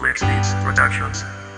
Flex Beats Productions.